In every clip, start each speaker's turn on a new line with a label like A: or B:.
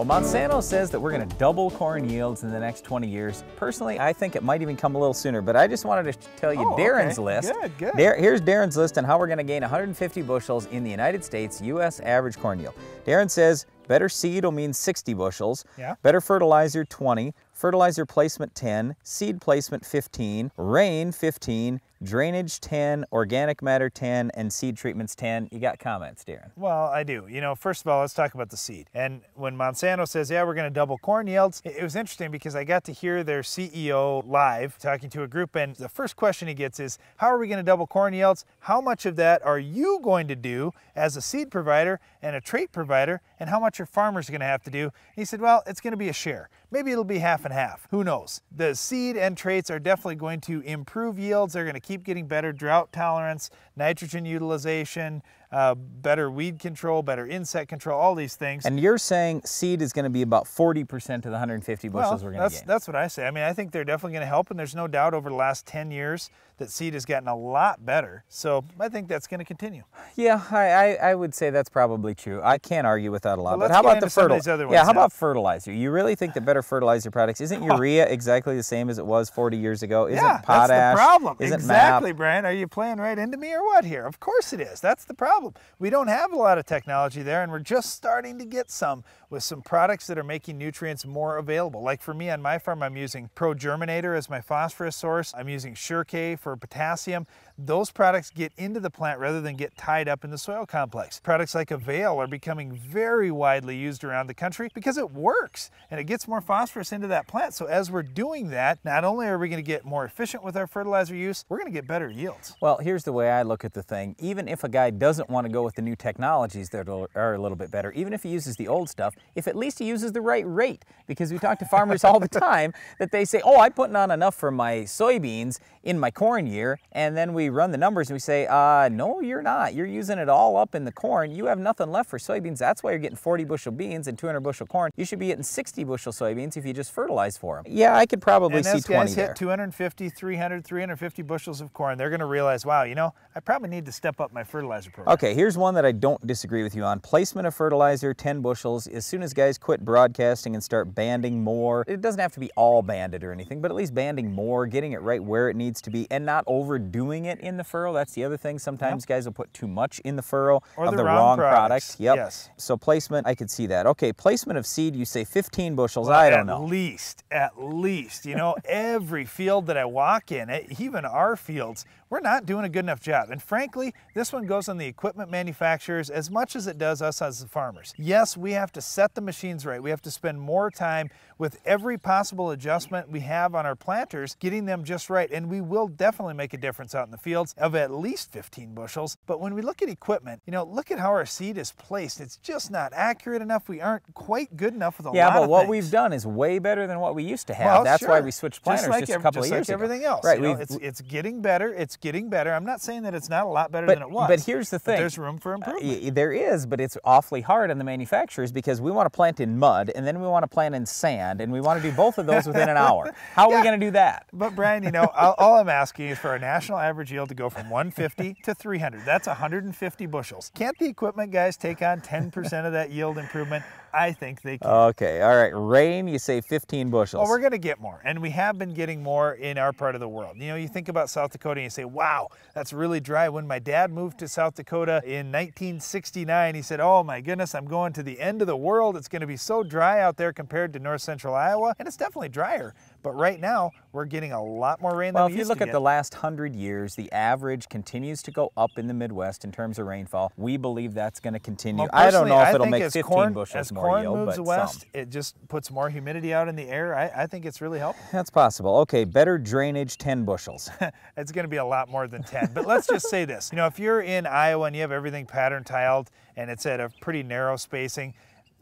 A: Well, Monsanto says that we're going to double corn yields in the next 20 years. Personally, I think it might even come a little sooner, but I just wanted to tell you
B: Oh,
A: Darren's
B: okay.
A: list.
B: Good, good.
A: Dar- here's Darren's list on how we're going to gain 150 bushels in the United States U.S. average corn yield. Darren says better seed will mean 60 bushels,
B: Yeah.
A: better fertilizer 20, fertilizer placement 10, seed placement 15, rain 15, drainage 10, organic matter 10, and seed treatments 10. You got comments, Darren?
B: Well, I do. You know, first of all, let's talk about the seed. And when Monsanto says, yeah, we're going to double corn yields, it was interesting because I got to hear their CEO live talking to a group. And the first question he gets is, how are we going to double corn yields? How much of that are you going to do as a seed provider and a trait provider? And how much are farmers going to have to do? And he said, well, it's going to be a share. Maybe it'll be half and half. Who knows? The seed and traits are definitely going to improve yields. They're going to keep getting better drought tolerance, nitrogen utilization, uh, better weed control, better insect control, all these things.
A: And you're saying seed is going to be about 40% of the 150 bushels
B: well,
A: we're going to gain.
B: that's what I say. I mean, I think they're definitely going to help, and there's no doubt over the last 10 years that seed has gotten a lot better. So I think that's going to continue.
A: Yeah, I, I, I would say that's probably true. I can't argue with that a lot.
B: Well,
A: but how about the fertilizer? Yeah, how
B: now.
A: about fertilizer? You really think the better fertilizer products isn't urea exactly the same as it was 40 years ago? Isn't
B: yeah,
A: potash?
B: that's the problem.
A: Isn't
B: exactly,
A: MAP?
B: Brian. Are you playing right into me or what here? Of course it is. That's the problem. We don't have a lot of technology there, and we're just starting to get some with some products that are making nutrients more available. Like for me on my farm, I'm using Pro Germinator as my phosphorus source. I'm using SureK for potassium. Those products get into the plant rather than get tied up in the soil complex. Products like Avail are becoming very widely used around the country because it works and it gets more phosphorus into that plant. So as we're doing that, not only are we going to get more efficient with our fertilizer use, we're going to get better yields.
A: Well, here's the way I look at the thing. Even if a guy doesn't want to go with the new technologies that are are a little bit better, even if he uses the old stuff, if at least he uses the right rate, because we talk to farmers all the time that they say, oh, I'm putting on enough for my soybeans in my corn year, and then we run the numbers and we say, uh, no, you're not. You're using it all up in the corn. You have nothing left for soybeans. That's why you're getting 40 bushel beans and 200 bushel corn. You should be getting 60 bushel soybeans if you just fertilize for them. Yeah, I could probably
B: And
A: see 20
B: guys
A: there.
B: hit 250, 300, 350 bushels of corn, they're going to realize, wow, you know, I probably need to step up my fertilizer program.
A: Okay, here's one that I don't disagree with you on. Placement of fertilizer, 10 bushels. As soon as guys quit broadcasting and start banding more, it doesn't have to be all banded or anything, but at least banding more, getting it right where it needs to be, and not overdoing it in the furrow. That's the other thing. Sometimes guys will put too much in the furrow
B: Or
A: of
B: the
A: the,
B: wrong
A: product. Yep.
B: Yes.
A: So placement, I could see that. Okay, placement of seed, you say 15 bushels. I don't know.
B: at least, at least, you know, every field that I walk in, even our fields, we're not doing a good enough job. And frankly, this one goes on the equipment manufacturers as much as it does us as the farmers. Yes, we have to set the machines right. We have to spend more time with every possible adjustment we have on our planters, getting them just right. And we will definitely make a difference out in the fields of at least 15 bushels. But when we look at equipment, you know, look at how our seed is placed. It's just not accurate enough. We aren't quite good enough with a lot. of Yeah, but
A: what
B: things.
A: we've done is way better than what we used to have.
B: Well,
A: That's why we switched planters just,
B: like
A: a couple
B: just
A: of years
B: like
A: ago.
B: everything else.
A: Right,
B: you know, it's it's getting better. It's getting better. I'm not saying that it's not a lot better
A: But-
B: than it was.
A: but here's the thing.
B: There's room for uh, improvement.
A: Y- There is, but it's awfully hard on the manufacturers because we want to plant in mud and then we want to plant in sand and we want to do both of those within an hour. How are we going to do that?
B: But Brian, you know, all, all I'm asking is for our national average yield to go from 150 to 300. That's 150 bushels. Can't the equipment guys take on 10% of that yield improvement? I think they can.
A: Okay, all right. Rain, you say 15 bushels.
B: Well, we're going to get more, and we have been getting more in our part of the world. You know, you think about South Dakota and you say, wow, that's really dry. When my dad moved to South Dakota in 1969, he said, oh my goodness, I'm going to the end of the world. It's going to be so dry out there compared to north central Iowa, and it's definitely drier. But right now, we're getting a lot more rain
A: well,
B: than
A: if you look at
B: get.
A: the last hundred years, the average continues to go up in the Midwest in terms of rainfall. We believe that's going to continue.
B: Well,
A: I don't know if
B: I
A: it'll make
B: as
A: 15
B: corn,
A: bushels
B: as
A: more
B: corn
A: yield,
B: moves
A: but
B: west,
A: some.
B: it just puts more humidity out in the air. I, I think it's really helpful.
A: That's possible. Okay, better drainage, 10 bushels.
B: it's going to be a lot more than 10. But let's just say this. You know, if you're in Iowa and you have everything pattern tiled and it's at a pretty narrow spacing,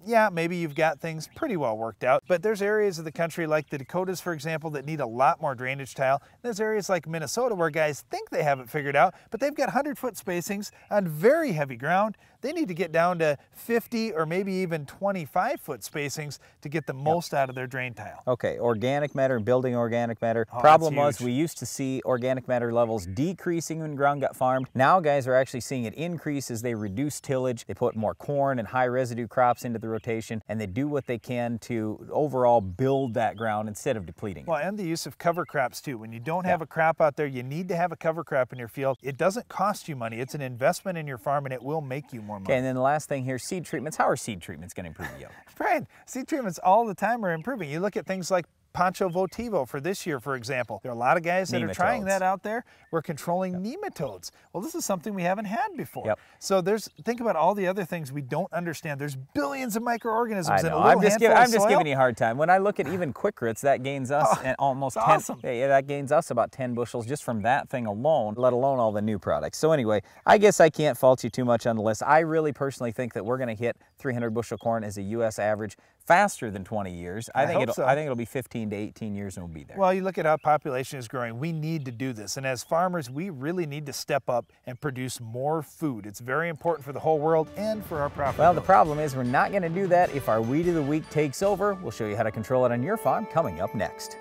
B: yeah, maybe you've got things pretty well worked out, but there's areas of the country like the Dakotas, for example, that need a lot more drainage tile. There's areas like Minnesota where guys think they have it figured out, but they've got 100 foot spacings on very heavy ground. They need to get down to 50 or maybe even 25 foot spacings to get the most out of their drain tile.
A: Okay, organic matter and building organic matter.
B: Oh,
A: Problem was we used to see organic matter levels decreasing when ground got farmed. Now guys are actually seeing it increase as they reduce tillage. They put more corn and high residue crops into the rotation and they do what they can to overall build that ground instead of depleting it.
B: Well, and the use of cover crops too. When you don't have a crop out there, you need to have a cover crop in your field. It doesn't cost you money. It's an investment in your farm and it will make you more money.
A: Okay, and then the last thing here, seed treatments. How are seed treatments going to improve yield?
B: Brian, seed treatments all the time are improving. You look at things like Poncho VOTiVO for this year, for example. There are a lot of guys that are trying that out there. We're controlling nematodes. Well, this is something we haven't had before.
A: Yep.
B: So there's think about all the other things we don't understand. There's billions of microorganisms
A: I
B: in a
A: know. I'm just,
B: of
A: I'm just giving you a hard time. When I look at even QuickRoots, that gains us
B: Oh,
A: almost 10.
B: awesome.
A: Yeah, that gains us about 10 bushels just from that thing alone, let alone all the new products. So anyway, I guess I can't fault you too much on the list. I really personally think that we're going to hit 300 bushel corn as a U.S. average faster than 20 years. I,
B: I
A: think it'll.
B: so.
A: I think it'll be 15 to 18 years and we'll be there.
B: Well, you look at how population is growing. We need to do this. And as farmers, we really need to step up and produce more food. It's very important for the whole world and for our profit.
A: Well, the problem is we're not going to do that if our weed of the week takes over. We'll show you how to control it on your farm coming up next.